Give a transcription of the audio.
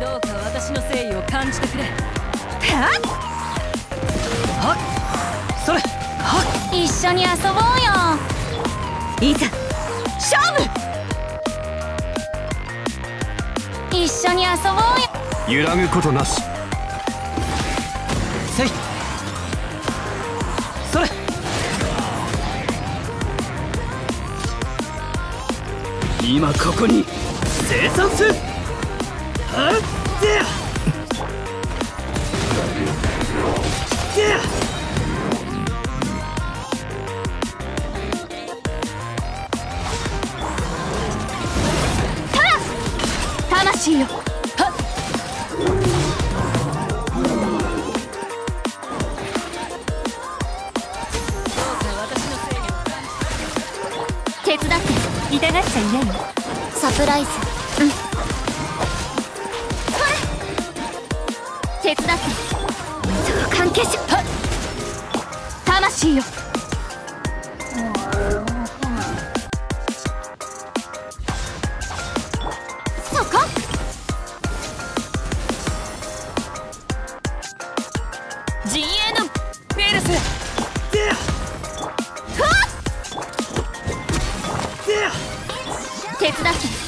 私の誠意を感じてくれ。はっはっ？それはっ？一緒に遊ぼうよ。いざ勝負！一緒に遊ぼうよ。揺らぐことなし。せい。それ。今ここに生産すはっでで魂よ。手伝って痛がっちゃいないよサプライズ。うん。手伝って。そう関係者。魂よ。そこ陣営のフェルス。手伝って。